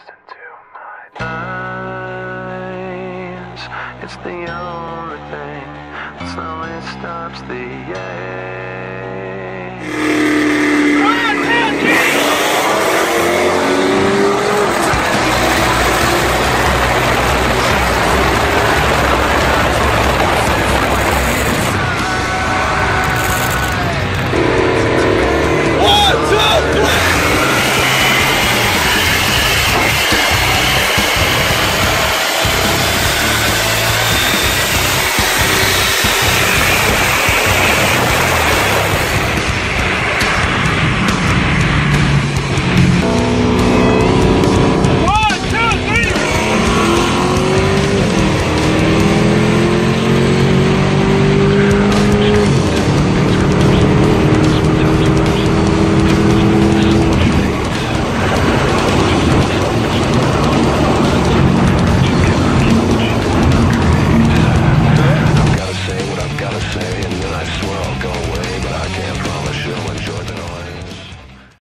Listen to my times. It's the only thing that slowly stops the air.